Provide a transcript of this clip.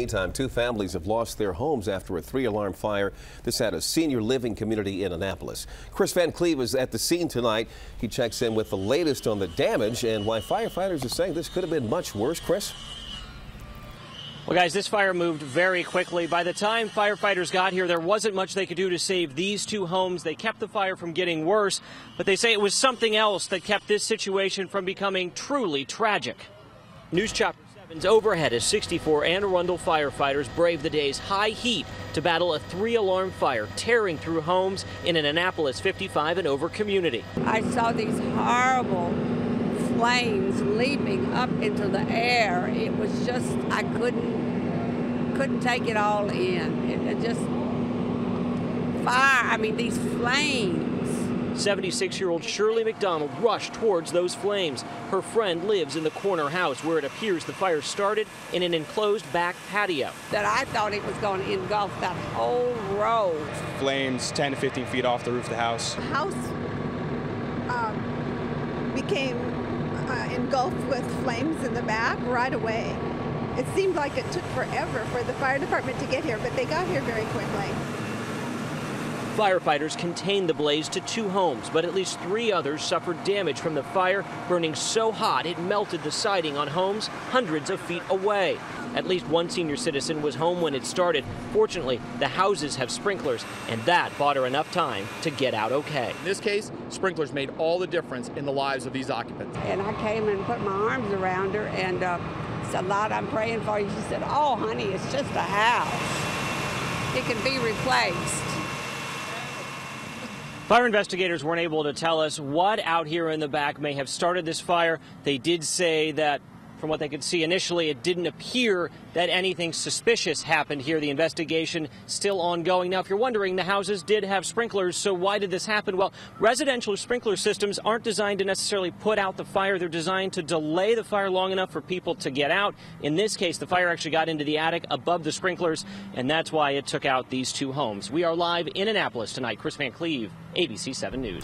Meantime, two families have lost their homes after a three-alarm fire. This at a senior living community in Annapolis. Chris Van Cleve is at the scene tonight. He checks in with the latest on the damage and why firefighters are saying this could have been much worse. Chris? Well, guys, this fire moved very quickly. By the time firefighters got here, there wasn't much they could do to save these two homes. They kept the fire from getting worse, but they say it was something else that kept this situation from becoming truly tragic. News Chopper 7's overhead as 64 Anne Arundel firefighters brave the day's high heat to battle a three alarm fire tearing through homes in an Annapolis 55 and over community. I saw these horrible flames leaping up into the air. It was just I couldn't couldn't take it all in. It, it just fire. I mean these flames. 76 year old Shirley McDonald rushed towards those flames. Her friend lives in the corner house where it appears the fire started in an enclosed back patio. That I thought it was going to engulf that whole row. Flames 10 to 15 feet off the roof of the house. The house um, became uh, engulfed with flames in the back right away. It seemed like it took forever for the fire department to get here, but they got here very quickly. Firefighters contained the blaze to two homes, but at least three others suffered damage from the fire burning so hot it melted the siding on homes hundreds of feet away. At least one senior citizen was home when it started. Fortunately, the houses have sprinklers, and that bought her enough time to get out okay. In this case, sprinklers made all the difference in the lives of these occupants. And I came and put my arms around her and uh, said, Lord, I'm praying for you. She said, Oh, honey, it's just a house. It can be replaced. Fire investigators weren't able to tell us what out here in the back may have started this fire. They did say that from what they could see initially, it didn't appear that anything suspicious happened here. The investigation still ongoing. Now, if you're wondering, the houses did have sprinklers, so why did this happen? Well, residential sprinkler systems aren't designed to necessarily put out the fire. They're designed to delay the fire long enough for people to get out. In this case, the fire actually got into the attic above the sprinklers, and that's why it took out these two homes. We are live in Annapolis tonight. Chris Van Cleve, ABC 7 News.